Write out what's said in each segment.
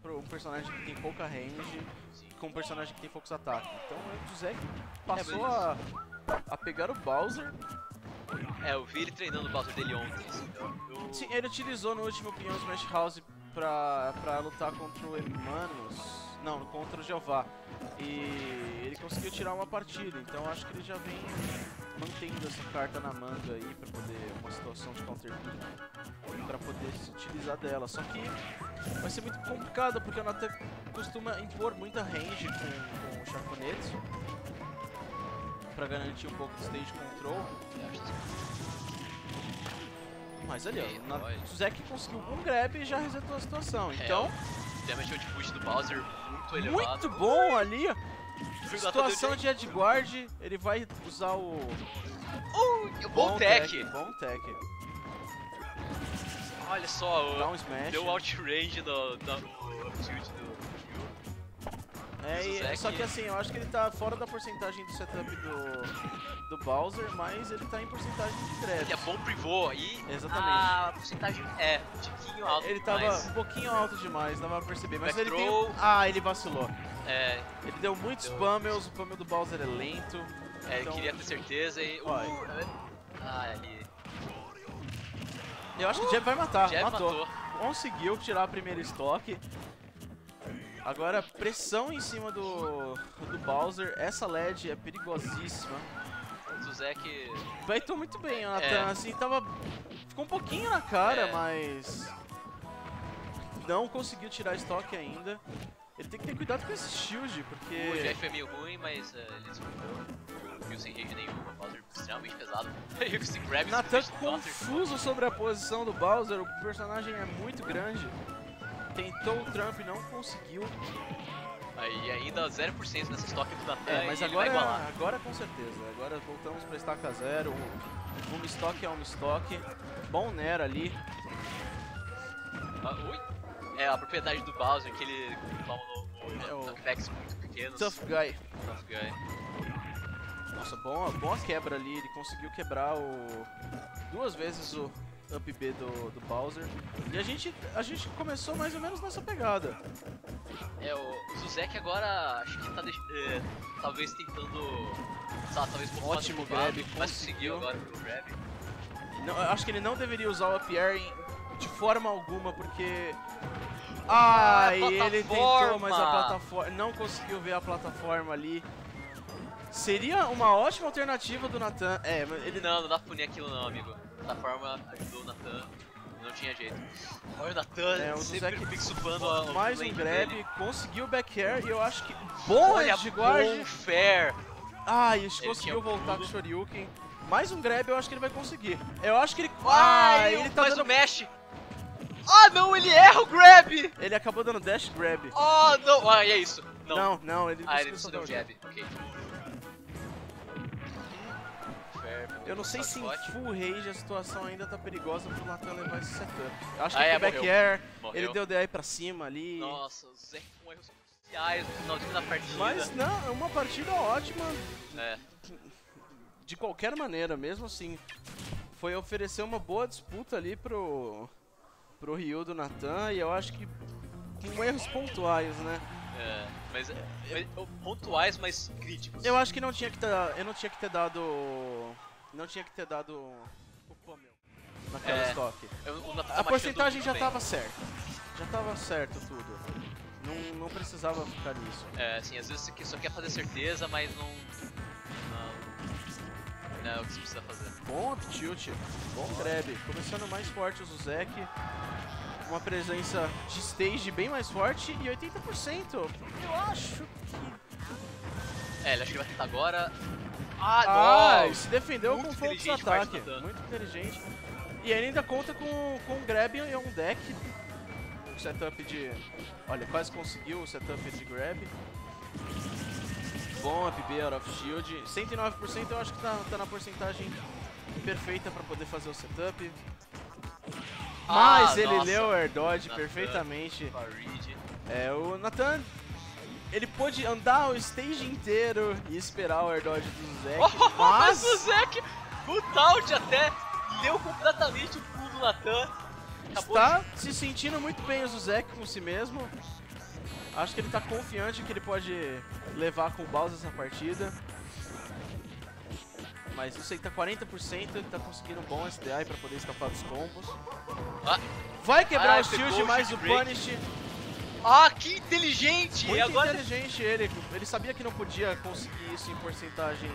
para um personagem que tem pouca range com um personagem que tem poucos ataques. Então o José passou a, a pegar o Bowser. É, eu vi ele treinando o Bowser dele ontem. eu- Sim, ele utilizou no último Pinhão Smash House pra, pra lutar contra o Emanus. Não, contra o Jeová. E ele conseguiu tirar uma partida, então acho que ele já vem mantendo essa carta na manga aí pra poder uma situação de counter pra poder se utilizar dela. Só que vai ser muito complicado porque o Natan costuma impor muita range com, com o Chaconetes pra garantir um pouco de stage control. Mas ali, ó, o Zek conseguiu um grab e já resetou a situação. É, Então, Realmente o output do Bowser muito elevado. muito bom ali. Situação de Edguard, ele vai usar o Uh, bom tech. Bom tech. Olha só, Dá o- um smash. deu outrange no, tilt do É, e- Zek. só que assim, eu acho que ele tá fora da porcentagem do setup do, do Bowser, mas ele tá em porcentagem de grab. Ele é bom pivô e Exatamente. a porcentagem é um tiquinho alto Ele tava demais. um pouquinho alto demais, dava pra perceber. Mas Back ele tem. throw. Ah, ele vacilou. É, Ele deu muitos Deu. pummels, o pummel do Bowser é lento. é, Então- queria ter certeza e... Uh, é- ah, ali. Eu acho que o Jeb vai matar. Jeb matou. matou. Conseguiu tirar a primeira estoque. Agora, pressão em cima do, do Bowser. Essa LED é perigosíssima. O Zuzek... Baitou muito bem, o Nathan. É. Assim, tava. Ficou um pouquinho na cara, É. mas. Não conseguiu tirar estoque ainda. Ele tem que ter cuidado com esse shield, porque. O Jeff é meio ruim, mas é, ele descobriu. Viu sem rage nenhuma, Bowser extremamente pesado. E o grab Nathan confuso sobre a posição do Bowser, o personagem é muito grande. Tentou o Trump e não conseguiu. Aí ainda 0% nessa estoque do Nathan É, mas agora, agora com certeza. Agora voltamos pra estaca zero. Um, um estoque é um estoque. Bom Nero ali. Ah, ui. É, a propriedade do Bowser, que ele toma no, no, É muito pequenos. Tough guy. Tough guy. Nossa, bom, boa quebra ali. Ele conseguiu quebrar o duas vezes o up B do, do Bowser. E a gente, a gente começou mais ou menos nessa pegada. É, o, Zuzek agora acho que tá deix- é, talvez tentando. Lá, talvez um Ótimo ocupado, grab, mas conseguiu. agora pelo grab. Não, acho que ele não deveria usar o up air de forma alguma, porque... Ah, Ah, ele tentou, mas a plataforma... Não conseguiu ver a plataforma ali. Seria uma ótima alternativa do Nathan. É, mas ele... Não, não dá pra punir aquilo não, amigo. Da forma ajudou o Nathan, não tinha jeito. Olha o Nathan, É, o sempre Zuzek fixupando a Mais um grab, dele. conseguiu o back air e eu acho que... Bom edge guard! bom fair. Ah, e Ele conseguiu voltar com pulo. o Shoryuken. Mais um grab eu acho que ele vai conseguir. Eu acho que ele... Ah, Ah, ele ele tá faz dando... o mesh. Ah, não, ele erra o grab. Ele acabou dando dash grab. Oh, não. Ah, e é isso. Não. Não, não, ele Ah, ele conseguiu só deu dar o jab. Ok. Eu não sei se em full rage a situação ainda tá perigosa pro Natan levar esse setup. Eu acho que Ah, é, back air, Morreu. ele deu DI pra cima ali. Nossa, o Zé com erros cruciais no finalzinho da partida. Mas não, é uma partida ótima É, de qualquer maneira, mesmo assim. Foi oferecer uma boa disputa ali pro, pro Ryu do Natan e eu acho que com erros pontuais, né? é. Mas, mas pontuais, mas críticos. Eu acho que não tinha que ter, eu não tinha que ter dado, não tinha que ter dado o Pummel naquela É, estoque. Eu- o Nathan A porcentagem já bem. tava certa. Já tava certo tudo. Não, não precisava ficar nisso. É, assim, às vezes você só quer fazer certeza, mas não. Não. Não é o que você precisa fazer. Bom up tilt, bom grab. Começando mais forte o Zuzek. Uma presença de stage bem mais forte e 80%. Eu acho que. É, ele acha que ele vai tentar agora. Ah, Ah, se defendeu Muito com ataques. do Natan. Muito inteligente. E ele ainda conta com, com um grab e um deck. Um setup de. Olha, quase conseguiu o setup de grab. Bom up B out of shield. 109% eu acho que tá, tá na porcentagem perfeita pra poder fazer o setup. Mas Ah, ele nossa. leu o air dodge Natan. perfeitamente. Farid. É, o Nathan, ele pôde andar o stage inteiro e esperar o air dodge do Zek, Mas mas... o Zek, o Taut até leu completamente o pulo do Natan. Acabou Está se sentindo muito bem o Zuzek com si mesmo. Acho que ele tá confiante que ele pode levar com o Bowser essa partida. Mas isso aí tá 40%, ele tá conseguindo um bom SDI pra poder escapar dos combos. Ah. Vai quebrar Ah, o shield, mais o break. Punish. Ah, que inteligente! Muito e agora inteligente ele. Ele sabia que não podia conseguir isso em porcentagens...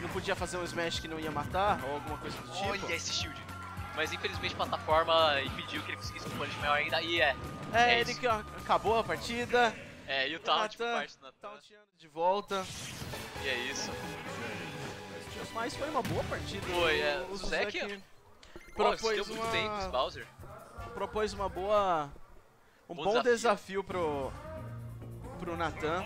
Não podia fazer um smash que não ia matar, ou alguma coisa do tipo. Olha esse shield. Mas infelizmente a plataforma impediu que ele conseguisse um punish maior ainda. E é. É, é ele isso. que acabou a partida. É, e o taunt parte do Natan. taunteando de volta. E é isso. Mas foi uma boa partida. Foi, é. O Zek- propôs deu muito uma, Bowser. propôs uma boa... Um Bom bom, desafio. desafio, pro, pro Natan.